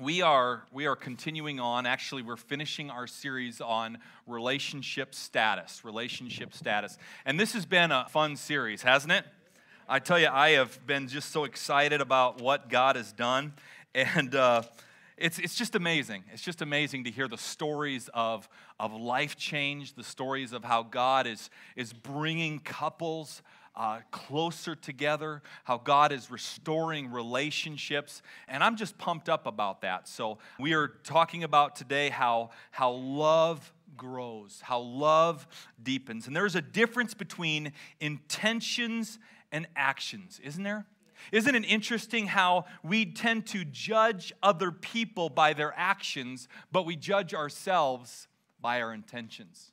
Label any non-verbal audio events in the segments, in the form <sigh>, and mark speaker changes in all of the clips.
Speaker 1: we are we are continuing on. Actually we're finishing our series on relationship status relationship status. And this has been a fun series hasn't it? I tell you i have been just so excited about what god has done. And uh, it's, it's just amazing. It's just amazing to hear the stories of, of life change the stories of how god is, is bringing couples uh, closer together, how God is restoring relationships. And I'm just pumped up about that. So, we are talking about today how, how love grows, how love deepens. And there's a difference between intentions and actions, isn't there? Isn't it interesting how we tend to judge other people by their actions, but we judge ourselves by our intentions?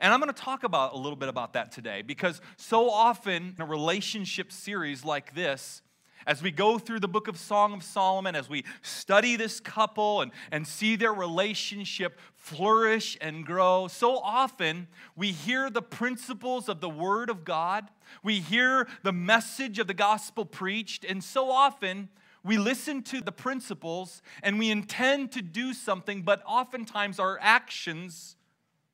Speaker 1: And I'm going to talk about a little bit about that today because so often in a relationship series like this, as we go through the book of Song of Solomon, as we study this couple and, and see their relationship flourish and grow, so often we hear the principles of the Word of God. We hear the message of the gospel preached, and so often we listen to the principles and we intend to do something, but oftentimes our actions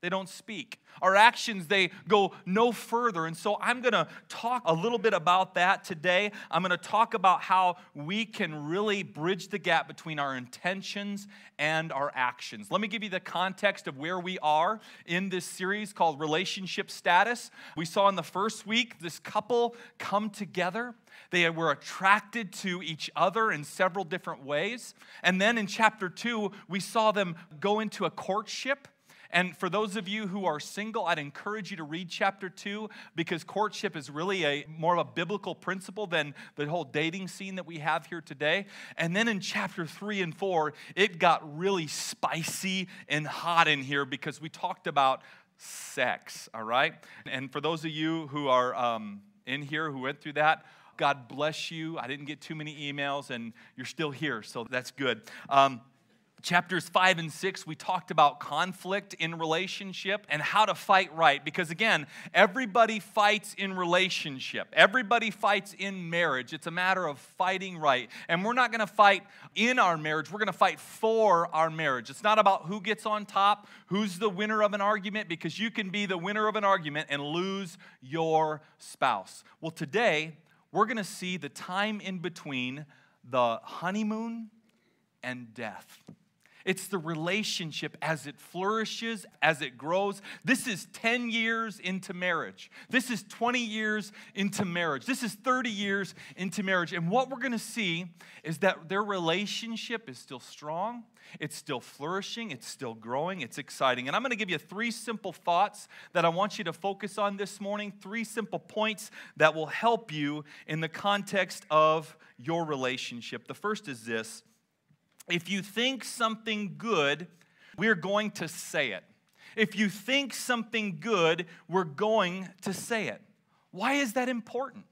Speaker 1: they don't speak. Our actions, they go no further. And so I'm going to talk a little bit about that today. I'm going to talk about how we can really bridge the gap between our intentions and our actions. Let me give you the context of where we are in this series called Relationship Status. We saw in the first week this couple come together. They were attracted to each other in several different ways. And then in chapter two, we saw them go into a courtship and for those of you who are single, I'd encourage you to read chapter two because courtship is really a more of a biblical principle than the whole dating scene that we have here today. And then in chapter three and four, it got really spicy and hot in here because we talked about sex, all right? And for those of you who are um, in here who went through that, God bless you. I didn't get too many emails, and you're still here, so that's good. Um, chapters 5 and 6 we talked about conflict in relationship and how to fight right. Because again everybody fights in relationship. Everybody fights in marriage. It's a matter of fighting right. And we're not going to fight in our marriage. We're going to fight for our marriage. It's not about who gets on top who's the winner of an argument because you can be the winner of an argument and lose your spouse. Well today we're going to see the time in between the honeymoon and death it's the relationship as it flourishes, as it grows. This is 10 years into marriage. This is 20 years into marriage. This is 30 years into marriage. And what we're going to see is that their relationship is still strong, it's still flourishing, it's still growing, it's exciting. And I'm going to give you three simple thoughts that I want you to focus on this morning, three simple points that will help you in the context of your relationship. The first is this if you think something good, we're going to say it. If you think something good, we're going to say it. Why is that important?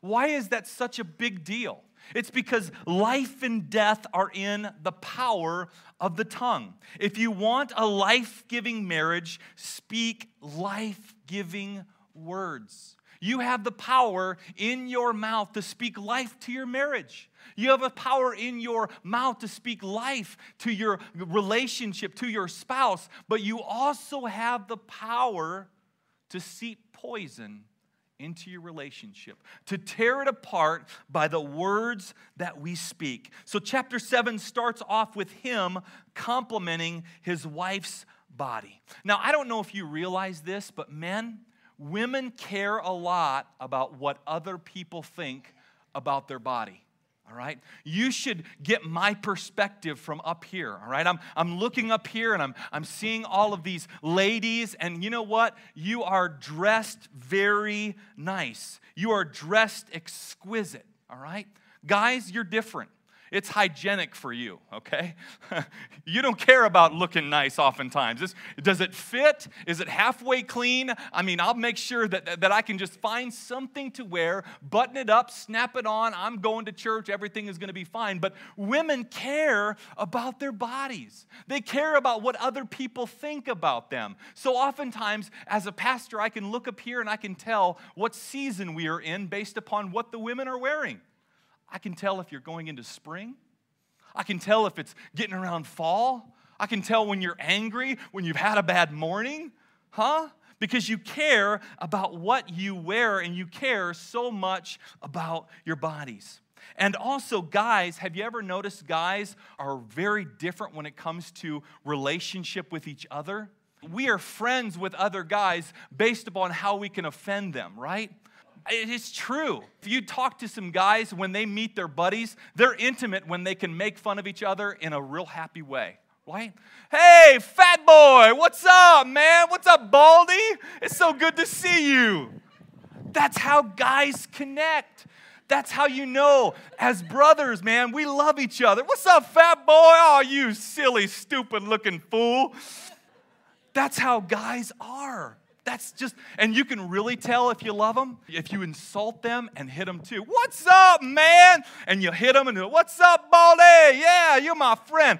Speaker 1: Why is that such a big deal? It's because life and death are in the power of the tongue. If you want a life giving marriage, speak life giving words. You have the power in your mouth to speak life to your marriage. You have a power in your mouth to speak life to your relationship, to your spouse, but you also have the power to seep poison into your relationship, to tear it apart by the words that we speak. So, chapter 7 starts off with him complimenting his wife's body. Now, I don't know if you realize this, but men, women care a lot about what other people think about their body all right? You should get my perspective from up here, all right? I'm, I'm looking up here and I'm, I'm seeing all of these ladies, and you know what? You are dressed very nice. You are dressed exquisite, all right? Guys, you're different. It's hygienic for you, okay? <laughs> you don't care about looking nice oftentimes. Does it fit? Is it halfway clean? I mean, I'll make sure that, that I can just find something to wear, button it up, snap it on. I'm going to church, everything is going to be fine. But women care about their bodies, they care about what other people think about them. So oftentimes, as a pastor, I can look up here and I can tell what season we are in based upon what the women are wearing. I can tell if you're going into spring. I can tell if it's getting around fall. I can tell when you're angry, when you've had a bad morning, huh? Because you care about what you wear and you care so much about your bodies. And also, guys, have you ever noticed guys are very different when it comes to relationship with each other? We are friends with other guys based upon how we can offend them, right? It is true. If you talk to some guys when they meet their buddies, they're intimate when they can make fun of each other in a real happy way. Right? Hey, fat boy, what's up, man? What's up, Baldy? It's so good to see you. That's how guys connect. That's how you know, as brothers, man, we love each other. What's up, fat boy? Oh, you silly, stupid looking fool. That's how guys are. That's just, and you can really tell if you love them if you insult them and hit them too. What's up, man? And you hit them and what's up, Baldy? Yeah, you're my friend.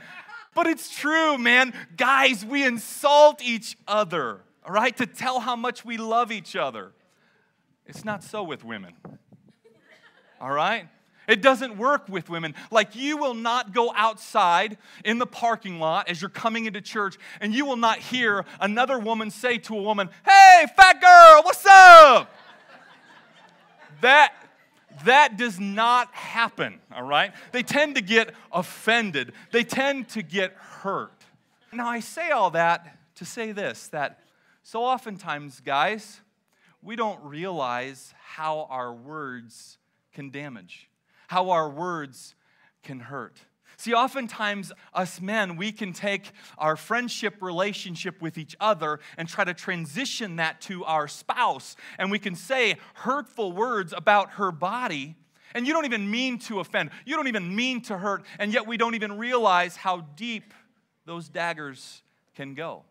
Speaker 1: But it's true, man. Guys, we insult each other, all right, to tell how much we love each other. It's not so with women, all right? It doesn't work with women. Like, you will not go outside in the parking lot as you're coming into church, and you will not hear another woman say to a woman, Hey, fat girl, what's up? that, that does not happen, all right? They tend to get offended, they tend to get hurt. Now, I say all that to say this that so oftentimes, guys, we don't realize how our words can damage how our words can hurt. See, oftentimes, us men, we can take our friendship relationship with each other and try to transition that to our spouse. And we can say hurtful words about her body, and you don't even mean to offend, you don't even mean to hurt, and yet we don't even realize how deep those daggers can go.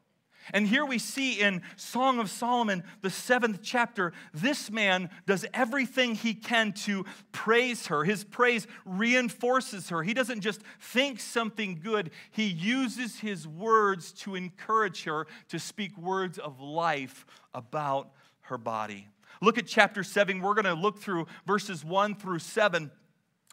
Speaker 1: And here we see in Song of Solomon, the seventh chapter, this man does everything he can to praise her. His praise reinforces her. He doesn't just think something good, he uses his words to encourage her to speak words of life about her body. Look at chapter 7. We're going to look through verses 1 through 7,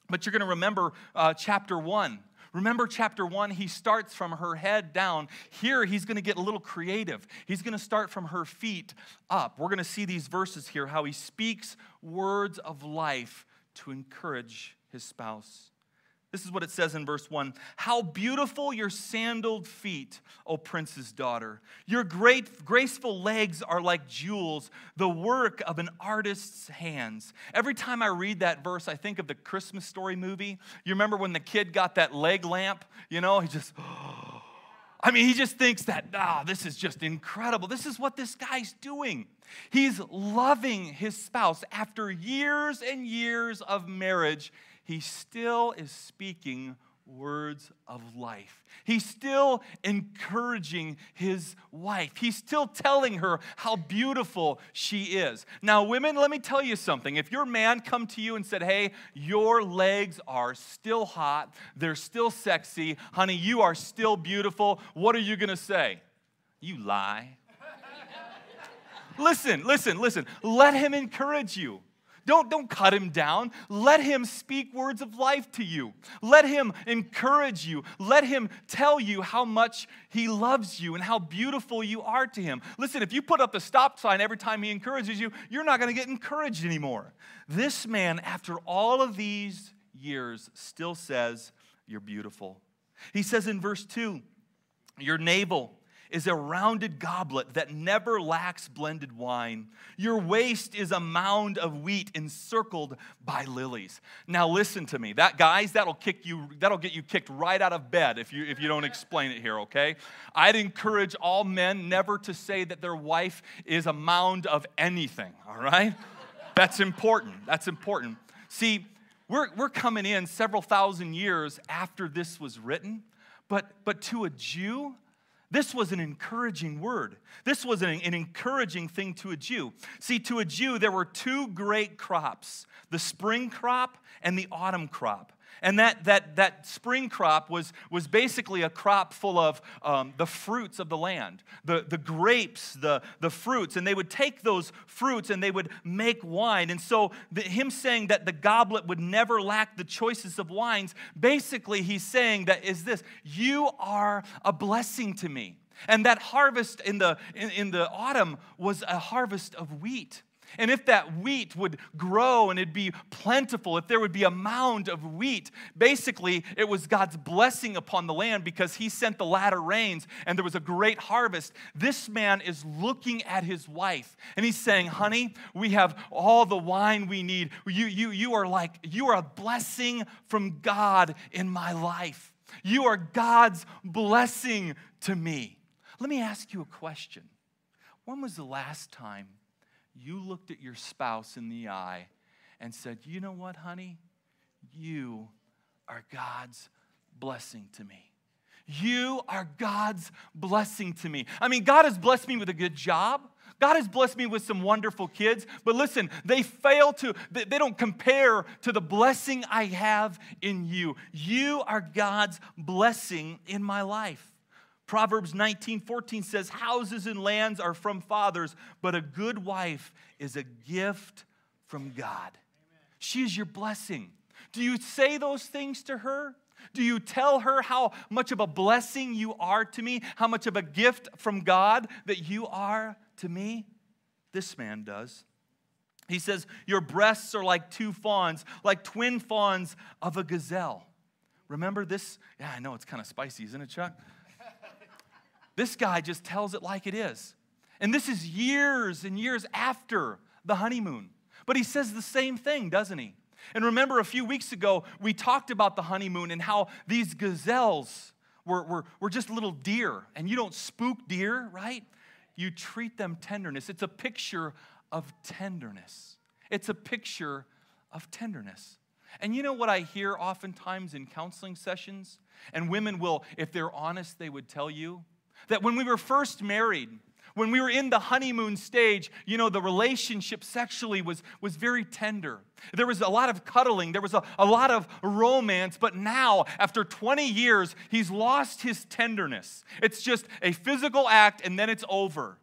Speaker 1: but you're going to remember uh, chapter 1. Remember, chapter one, he starts from her head down. Here, he's going to get a little creative. He's going to start from her feet up. We're going to see these verses here how he speaks words of life to encourage his spouse. This is what it says in verse 1 How beautiful your sandaled feet, O prince's daughter. Your great, graceful legs are like jewels, the work of an artist's hands. Every time I read that verse, I think of the Christmas story movie. You remember when the kid got that leg lamp? You know, he just. <gasps> I mean, he just thinks that, ah, oh, this is just incredible. This is what this guy's doing. He's loving his spouse after years and years of marriage he still is speaking words of life. He's still encouraging his wife. He's still telling her how beautiful she is. Now, women, let me tell you something. If your man come to you and said, "Hey, your legs are still hot, they're still sexy, honey, you are still beautiful," what are you going to say? You lie. <laughs> listen, listen, listen. Let him encourage you. Don't, don't cut him down. Let him speak words of life to you. Let him encourage you. Let him tell you how much he loves you and how beautiful you are to him. Listen, if you put up the stop sign every time he encourages you, you're not going to get encouraged anymore. This man, after all of these years, still says, You're beautiful. He says in verse 2, Your navel is a rounded goblet that never lacks blended wine. Your waist is a mound of wheat encircled by lilies. Now listen to me. That guys, that'll kick you that'll get you kicked right out of bed if you if you don't explain it here, okay? I'd encourage all men never to say that their wife is a mound of anything, all right? That's important. That's important. See, we're, we're coming in several thousand years after this was written, but, but to a Jew, this was an encouraging word. This was an, an, encouraging thing to a Jew. See, to a Jew, there were two great crops the spring crop and the autumn crop. And that, that, that spring crop was, was basically a crop full of um, the fruits of the land, the, the grapes, the, the fruits. And they would take those fruits and they would make wine. And so, the, him saying that the goblet would never lack the choices of wines, basically, he's saying that is this you are a blessing to me. And that harvest in the, in, in the autumn was a harvest of wheat. And if that wheat would grow and it'd be plentiful, if there would be a mound of wheat, basically it was God's blessing upon the land because he sent the latter rains and there was a great harvest. This man is looking at his wife and he's saying, Honey, we have all the wine we need. You, you, you are like, you are a blessing from God in my life. You are God's blessing to me. Let me ask you a question. When was the last time? You looked at your spouse in the eye and said, You know what, honey? You are God's blessing to me. You are God's blessing to me. I mean, God has blessed me with a good job. God has blessed me with some wonderful kids, but listen, they fail to, they don't compare to the blessing I have in you. You are God's blessing in my life. Proverbs 19 14 says, Houses and lands are from fathers, but a good wife is a gift from God. Amen. She is your blessing. Do you say those things to her? Do you tell her how much of a blessing you are to me? How much of a gift from God that you are to me? This man does. He says, Your breasts are like two fawns, like twin fawns of a gazelle. Remember this? Yeah, I know it's kind of spicy, isn't it, Chuck? This guy just tells it like it is. And this is years and years after the honeymoon. But he says the same thing, doesn't he? And remember, a few weeks ago, we talked about the honeymoon and how these gazelles were, were, were just little deer. And you don't spook deer, right? You treat them tenderness. It's a picture of tenderness. It's a picture of tenderness. And you know what I hear oftentimes in counseling sessions? And women will, if they're honest, they would tell you that when we were first married, when we were in the honeymoon stage, you know, the relationship sexually was, was very tender. There was a lot of cuddling, there was a, a lot of romance, but now, after 20 years, he's lost his tenderness. It's just a physical act and then it's over.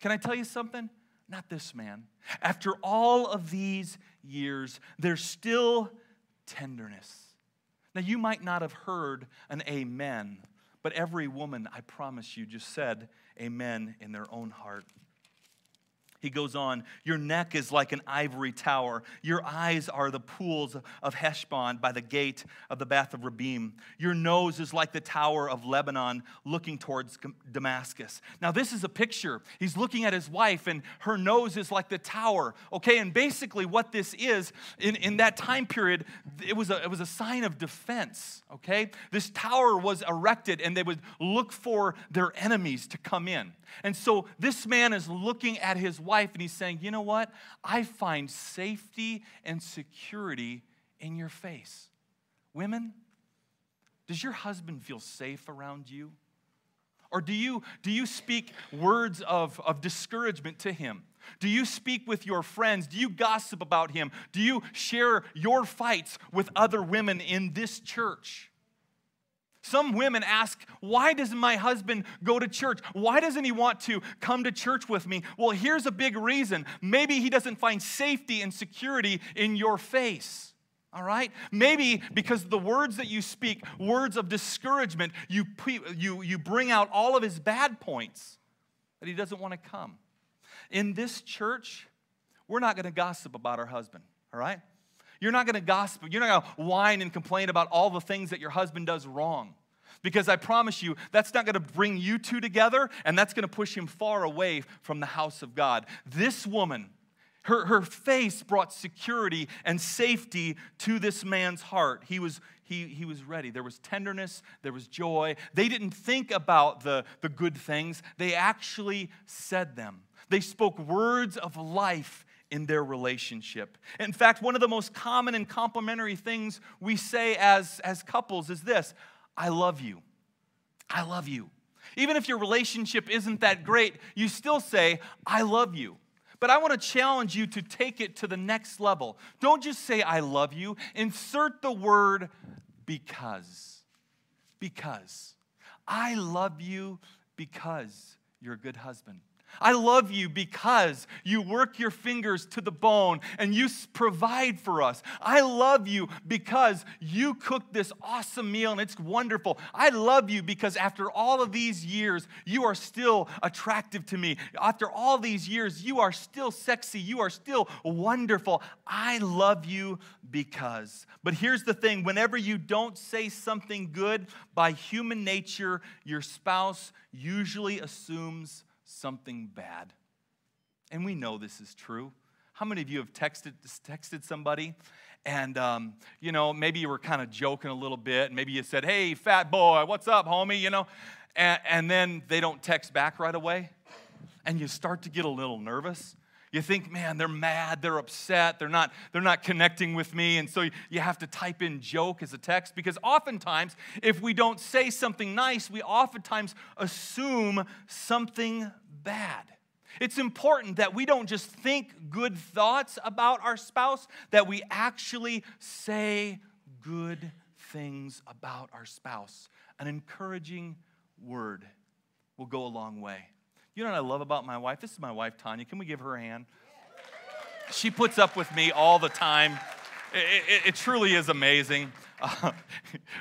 Speaker 1: Can I tell you something? Not this man. After all of these years, there's still tenderness. Now, you might not have heard an amen but every woman, I promise you, just said amen in their own heart. He goes on, Your neck is like an ivory tower. Your eyes are the pools of Heshbon by the gate of the Bath of Rabbim. Your nose is like the tower of Lebanon looking towards Damascus. Now, this is a picture. He's looking at his wife, and her nose is like the tower. Okay, and basically, what this is, in, in that time period, it was, a, it was a sign of defense. Okay, this tower was erected, and they would look for their enemies to come in. And so this man is looking at his wife and he's saying, You know what? I find safety and security in your face. Women, does your husband feel safe around you? Or do you, do you speak words of, of discouragement to him? Do you speak with your friends? Do you gossip about him? Do you share your fights with other women in this church? Some women ask, Why doesn't my husband go to church? Why doesn't he want to come to church with me? Well, here's a big reason. Maybe he doesn't find safety and security in your face. All right? Maybe because the words that you speak, words of discouragement, you, you, you bring out all of his bad points that he doesn't want to come. In this church, we're not going to gossip about our husband, all right? You're not going to gossip. You're not going to whine and complain about all the things that your husband does wrong. Because I promise you, that's not going to bring you two together, and that's going to push him far away from the house of God. This woman, her, her face brought security and safety to this man's heart. He was, he, he was ready. There was tenderness, there was joy. They didn't think about the, the good things, they actually said them. They spoke words of life in their relationship. In fact, one of the most common and complimentary things we say as, as couples is this I love you. I love you. Even if your relationship isn't that great, you still say, I love you. But I want to challenge you to take it to the next level. Don't just say, I love you. Insert the word because. Because. I love you because you're a good husband. I love you because you work your fingers to the bone and you provide for us. I love you because you cook this awesome meal and it's wonderful. I love you because after all of these years, you are still attractive to me. After all these years, you are still sexy. You are still wonderful. I love you because. But here's the thing whenever you don't say something good, by human nature, your spouse usually assumes something bad. And we know this is true. How many of you have texted, texted somebody and, um, you know, maybe you were kind of joking a little bit. Maybe you said, hey, fat boy, what's up, homie, you know? And, and then they don't text back right away. And you start to get a little nervous. You think, man, they're mad, they're upset, they're not, they're not connecting with me. And so you have to type in joke as a text because oftentimes, if we don't say something nice, we oftentimes assume something bad. It's important that we don't just think good thoughts about our spouse, that we actually say good things about our spouse. An encouraging word will go a long way. You know what I love about my wife? This is my wife, Tanya. Can we give her a hand? She puts up with me all the time. It, it, it truly is amazing. <laughs>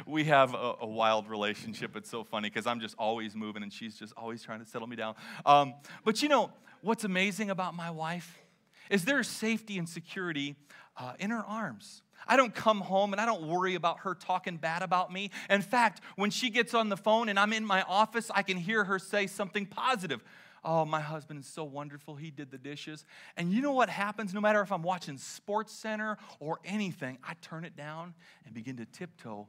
Speaker 1: We have a, a, wild relationship. It's so funny because I'm just always moving and she's just always trying to settle me down. Um, but you know, what's amazing about my wife is there's safety and security uh, in her arms. I don't come home and I don't worry about her talking bad about me. In fact, when she gets on the phone and I'm in my office, I can hear her say something positive. Oh, my husband is so wonderful. He did the dishes. And you know what happens? No matter if I'm watching SportsCenter or anything, I turn it down and begin to tiptoe.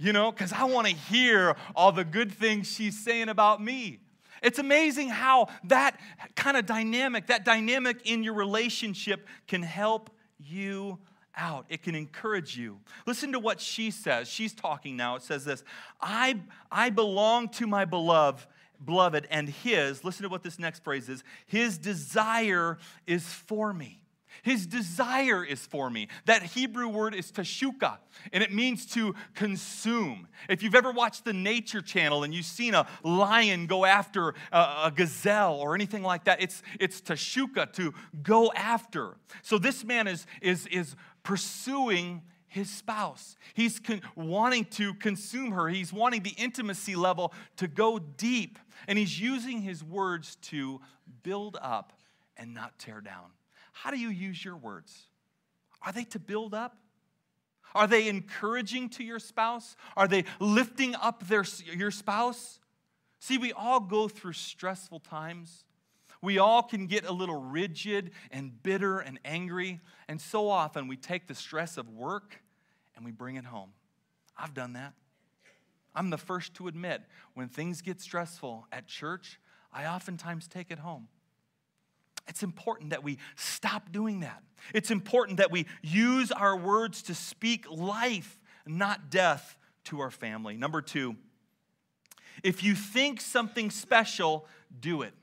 Speaker 1: You know, because I want to hear all the good things she's saying about me. It's amazing how that kind of dynamic, that dynamic in your relationship can help you out. It can encourage you. Listen to what she says. She's talking now. It says this I, I belong to my beloved, beloved, and his, listen to what this next phrase is his desire is for me. His desire is for me. That Hebrew word is tashuka, and it means to consume. If you've ever watched the Nature Channel and you've seen a lion go after a, a gazelle or anything like that, it's, it's tashuka, to go after. So this man is, is, is pursuing his spouse. He's con- wanting to consume her. He's wanting the intimacy level to go deep. And he's using his words to build up and not tear down. How do you use your words? Are they to build up? Are they encouraging to your spouse? Are they lifting up their, your spouse? See, we all go through stressful times. We all can get a little rigid and bitter and angry. And so often we take the stress of work and we bring it home. I've done that. I'm the first to admit when things get stressful at church, I oftentimes take it home. It's important that we stop doing that. It's important that we use our words to speak life, not death, to our family. Number two, if you think something special, do it.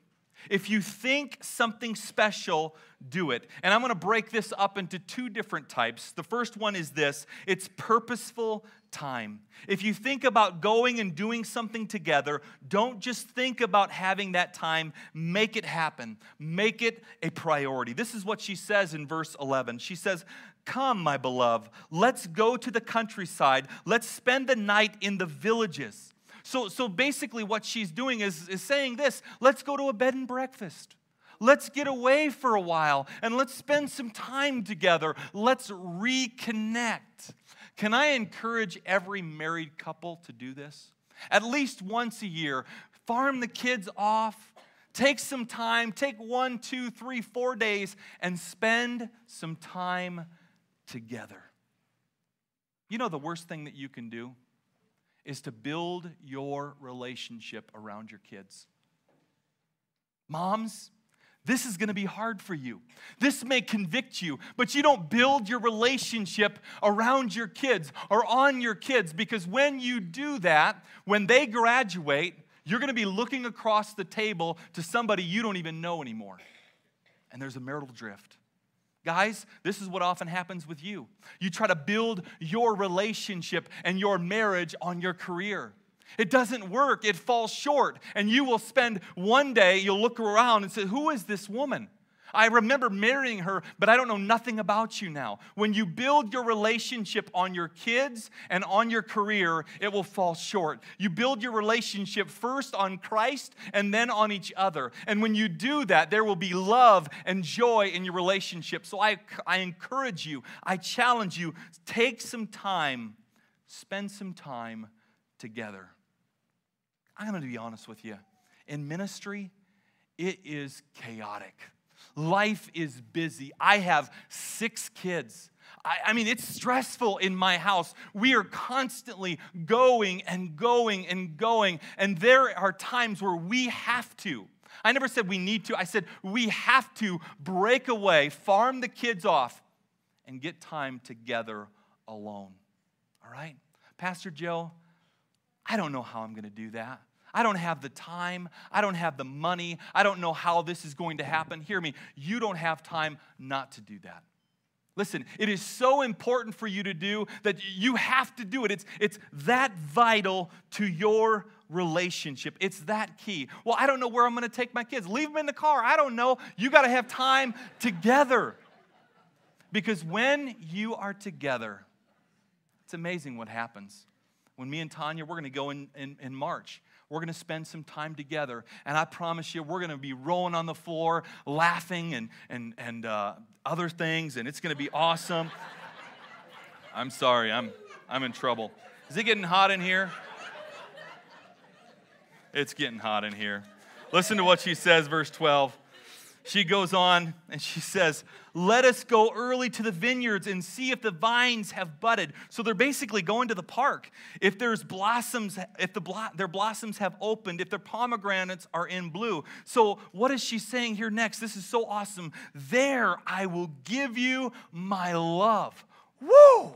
Speaker 1: If you think something special, do it. And I'm going to break this up into two different types. The first one is this it's purposeful time. If you think about going and doing something together, don't just think about having that time, make it happen. Make it a priority. This is what she says in verse 11. She says, Come, my beloved, let's go to the countryside. Let's spend the night in the villages. So, so basically, what she's doing is, is saying this let's go to a bed and breakfast. Let's get away for a while and let's spend some time together. Let's reconnect. Can I encourage every married couple to do this? At least once a year, farm the kids off, take some time, take one, two, three, four days, and spend some time together. You know the worst thing that you can do? Is to build your relationship around your kids. Moms, this is going to be hard for you. This may convict you, but you don't build your relationship around your kids or on your kids because when you do that, when they graduate, you're going to be looking across the table to somebody you don't even know anymore. and there's a marital drift. Guys, this is what often happens with you. You try to build your relationship and your marriage on your career. It doesn't work, it falls short. And you will spend one day, you'll look around and say, Who is this woman? I remember marrying her, but I don't know nothing about you now. When you build your relationship on your kids and on your career, it will fall short. You build your relationship first on Christ and then on each other. And when you do that, there will be love and joy in your relationship. So I, I encourage you, I challenge you, take some time, spend some time together. I'm going to be honest with you. In ministry, it is chaotic. Life is busy. I have six kids. I, I, mean, it's stressful in my house. We are constantly going and going and going. And there are times where we have to. I never said we need to. I said we have to break away, farm the kids off, and get time together alone. All right? Pastor Joe, I don't know how I'm going to do that. I don't have the time. I don't have the money. I don't know how this is going to happen. Hear me, you don't have time not to do that. Listen, it is so important for you to do that you have to do it. It's, it's that vital to your relationship. It's that key. Well, I don't know where I'm going to take my kids. Leave them in the car. I don't know. You got to have time together. Because when you are together, it's amazing what happens. When me and Tanya, we're going to go in, in, in March. We're going to spend some time together. And I promise you, we're going to be rolling on the floor, laughing and, and, and uh, other things, and it's going to be awesome. <laughs> I'm sorry, I'm, I'm in trouble. Is it getting hot in here? It's getting hot in here. Listen to what she says, verse 12 she goes on and she says, Let us go early to the vineyards and see if the vines have budded. So they're basically going to the park. If there's blossoms, if the blo- their blossoms have opened, if their pomegranates are in blue. So what is she saying here next? This is so awesome. There I will give you my love. Woo!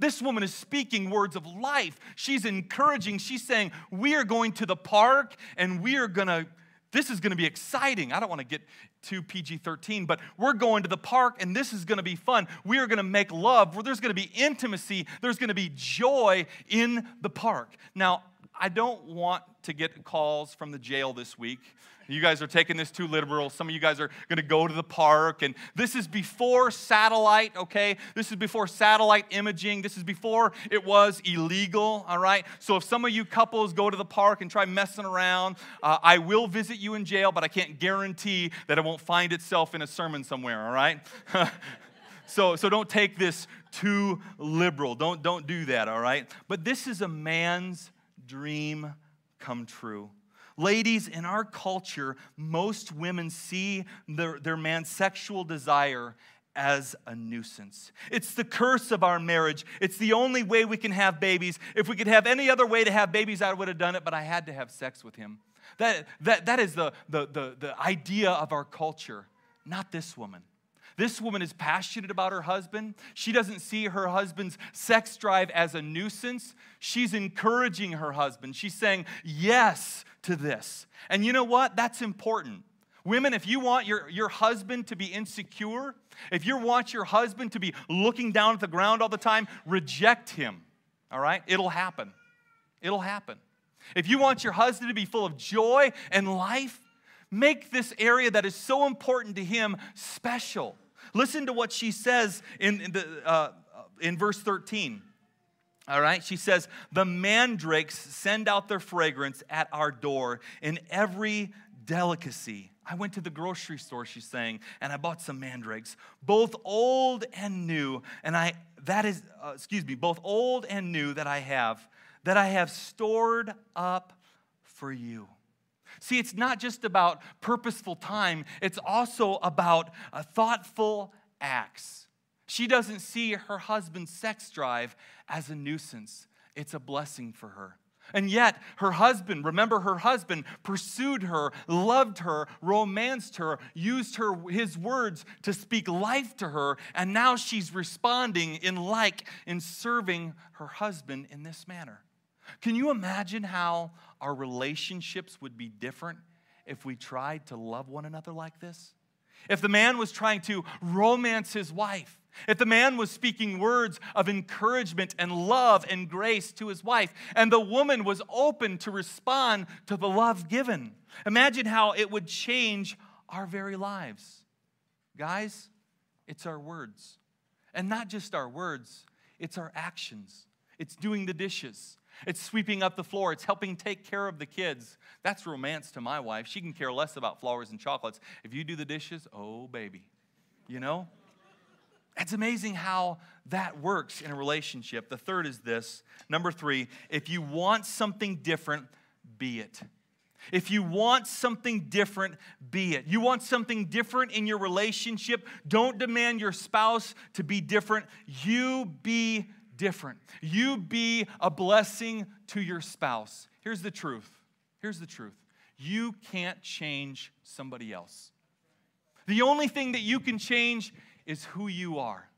Speaker 1: This woman is speaking words of life. She's encouraging. She's saying, We are going to the park and we are going to this is going to be exciting. I don't want to get too PG 13, but we're going to the park and this is going to be fun. We are going to make love, there's going to be intimacy, there's going to be joy in the park. Now, I don't want to get calls from the jail this week you guys are taking this too literal. Some of you guys are going to go to the park. And this is before satellite, okay? This is before satellite imaging. This is before it was illegal, all right? So if some of you couples go to the park and try messing around, uh, I will visit you in jail, but I can't guarantee that it won't find itself in a sermon somewhere, all right? <laughs> so, so don't take this too liberal. Don't, don't do that, all right? But this is a man's dream come true. Ladies, in our culture, most women see their, their man's sexual desire as a nuisance. It's the curse of our marriage. It's the only way we can have babies. If we could have any other way to have babies, I would have done it, but I had to have sex with him. That, that, that is the, the, the, the idea of our culture, not this woman. This woman is passionate about her husband. She doesn't see her husband's sex drive as a nuisance. She's encouraging her husband. She's saying yes to this. And you know what? That's important. Women, if you want your, your husband to be insecure, if you want your husband to be looking down at the ground all the time, reject him. All right? It'll happen. It'll happen. If you want your husband to be full of joy and life, make this area that is so important to him special. Listen to what she says in, in, the, uh, in verse 13. All right, she says, The mandrakes send out their fragrance at our door in every delicacy. I went to the grocery store, she's saying, and I bought some mandrakes, both old and new. And I, that is, uh, excuse me, both old and new that I have, that I have stored up for you. See, it's not just about purposeful time, it's also about uh, thoughtful acts. She doesn't see her husband's sex drive as a nuisance, it's a blessing for her. And yet, her husband, remember her husband, pursued her, loved her, romanced her, used her, his words to speak life to her, and now she's responding in like in serving her husband in this manner. Can you imagine how our relationships would be different if we tried to love one another like this? if the man was trying to romance his wife, if the man was speaking words of encouragement and love and grace to his wife, and the woman was open to respond to the love given, imagine how it would change our very lives. Guys, it's our words. And not just our words, it's our actions. It's doing the dishes. It's sweeping up the floor. It's helping take care of the kids. That's romance to my wife. She can care less about flowers and chocolates. If you do the dishes, oh, baby. You know? It's amazing how that works in a relationship. The third is this. Number three, if you want something different, be it. If you want something different, be it. You want something different in your relationship, don't demand your spouse to be different. You be different. You be a blessing to your spouse. Here's the truth. Here's the truth. You can't change somebody else. The only thing that you can change is who you are.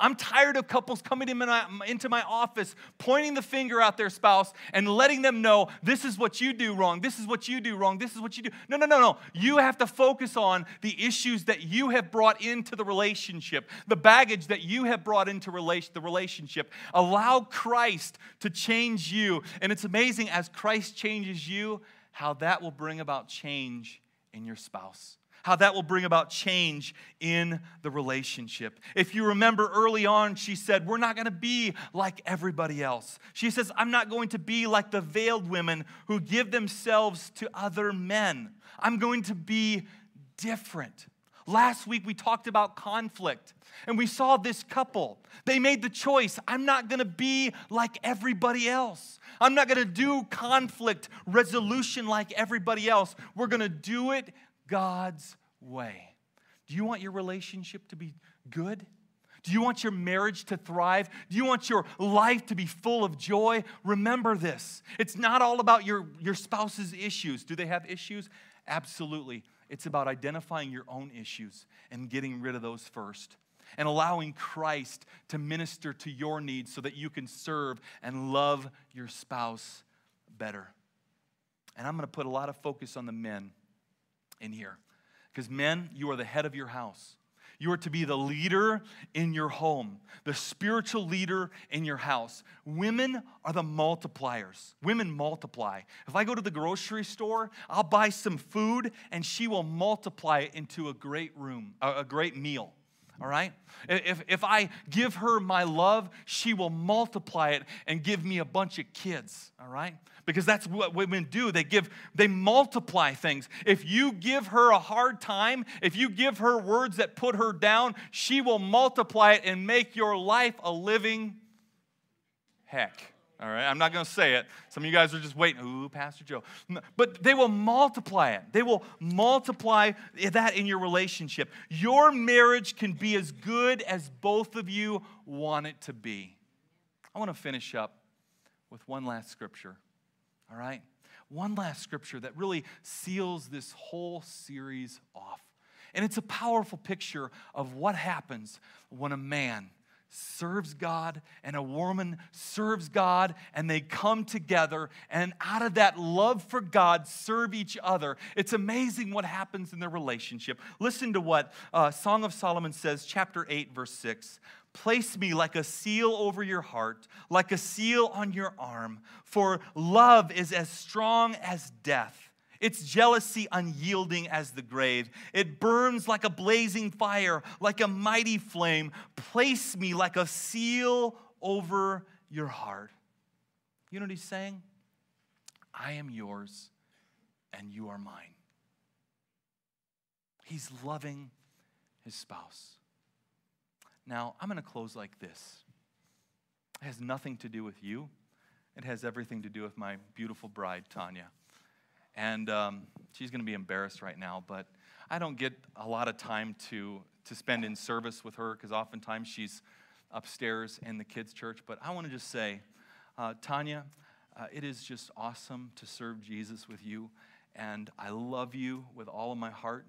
Speaker 1: I'm tired of couples coming into my office, pointing the finger at their spouse and letting them know this is what you do wrong, this is what you do wrong, this is what you do. No, no, no, no. You have to focus on the issues that you have brought into the relationship, the baggage that you have brought into the relationship. Allow Christ to change you. And it's amazing as Christ changes you, how that will bring about change in your spouse how that will bring about change in the relationship. If you remember early on, she said, We're not gonna be like everybody else. She says, I'm not going to be like the veiled women who give themselves to other men. I'm going to be different. Last week we talked about conflict and we saw this couple. They made the choice I'm not gonna be like everybody else. I'm not gonna do conflict resolution like everybody else. We're gonna do it God's way. Do you want your relationship to be good? Do you want your marriage to thrive? Do you want your life to be full of joy? Remember this. It's not all about your, your spouse's issues. Do they have issues? Absolutely. It's about identifying your own issues and getting rid of those first and allowing Christ to minister to your needs so that you can serve and love your spouse better. And I'm going to put a lot of focus on the men in here. Because, men, you are the head of your house. You are to be the leader in your home, the spiritual leader in your house. Women are the multipliers. Women multiply. If I go to the grocery store, I'll buy some food and she will multiply it into a great room, a great meal all right? If, if I give her my love, she will multiply it and give me a bunch of kids, all right? Because that's what women do. They give, they multiply things. If you give her a hard time, if you give her words that put her down, she will multiply it and make your life a living heck. All right, I'm not going to say it. Some of you guys are just waiting. Ooh, Pastor Joe. But they will multiply it. They will multiply that in your relationship. Your marriage can be as good as both of you want it to be. I want to finish up with one last scripture. All right? One last scripture that really seals this whole series off. And it's a powerful picture of what happens when a man serves God and a woman serves God and they come together and out of that love for God serve each other. It's amazing what happens in their relationship. Listen to what uh, Song of Solomon says, chapter 8, verse 6. Place me like a seal over your heart, like a seal on your arm, for love is as strong as death its jealousy unyielding as the grave. It burns like a blazing fire, like a mighty flame. Place me like a seal over your heart. You know what he's saying? I am yours and you are mine. He's loving his spouse. Now, I'm going to close like this. It has nothing to do with you, it has everything to do with my beautiful bride, Tanya. And um, she's going to be embarrassed right now, but I don't get a lot of time to, to spend in service with her because oftentimes she's upstairs in the kids' church. But I want to just say, uh, Tanya, uh, it is just awesome to serve Jesus with you. And I love you with all of my heart.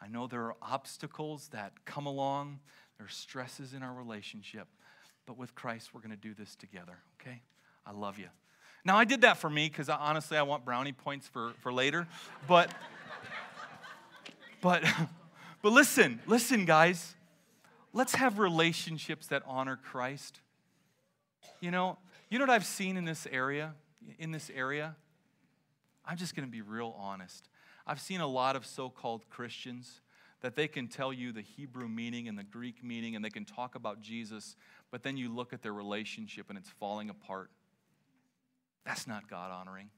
Speaker 1: I know there are obstacles that come along, there are stresses in our relationship. But with Christ, we're going to do this together, okay? I love you. Now, I did that for me because uh, honestly, I want brownie points for, for later. But, but, <laughs> But listen, listen, guys. Let's have relationships that honor Christ. You know, you know what I've seen in this area? In this area? I'm just going to be real honest. I've seen a lot of so called Christians that they can tell you the Hebrew meaning and the Greek meaning and they can talk about Jesus, but then you look at their relationship and it's falling apart. That's not God honoring.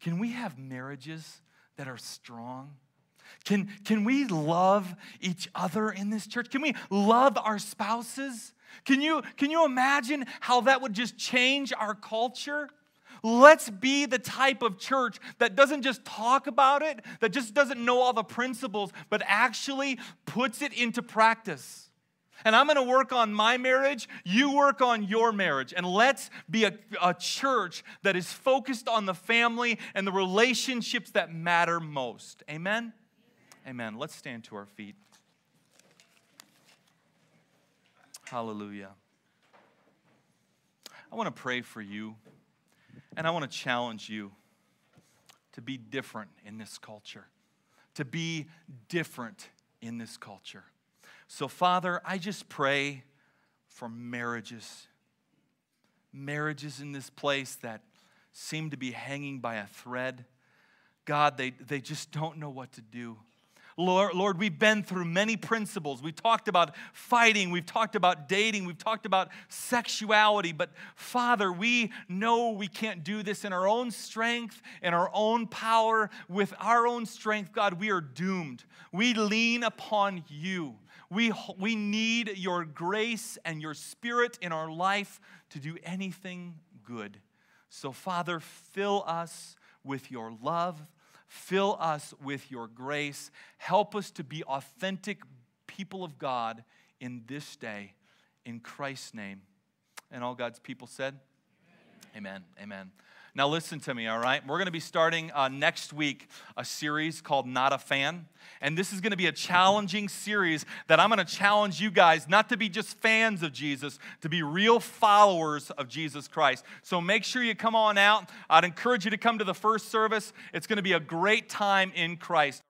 Speaker 1: Can we have marriages that are strong? Can, can we love each other in this church? Can we love our spouses? Can you, can you imagine how that would just change our culture? Let's be the type of church that doesn't just talk about it, that just doesn't know all the principles, but actually puts it into practice. And I'm gonna work on my marriage, you work on your marriage. And let's be a, a church that is focused on the family and the relationships that matter most. Amen? Amen. Let's stand to our feet. Hallelujah. I want to pray for you. And I want to challenge you to be different in this culture, to be different in this culture. So, Father, I just pray for marriages, marriages in this place that seem to be hanging by a thread. God, they, they just don't know what to do. Lord, Lord, we've been through many principles. We talked about fighting, we've talked about dating, we've talked about sexuality. But Father, we know we can't do this in our own strength, in our own power, with our own strength. God, we are doomed. We lean upon you. We, we need your grace and your spirit in our life to do anything good. So, Father, fill us with your love Fill us with your grace. Help us to be authentic people of God in this day. In Christ's name. And all God's people said, Amen. Amen. Amen. Now, listen to me, all right? We're going to be starting uh, next week a series called Not a Fan. And this is going to be a challenging series that I'm going to challenge you guys not to be just fans of Jesus, to be real followers of Jesus Christ. So make sure you come on out. I'd encourage you to come to the first service. It's going to be a great time in Christ.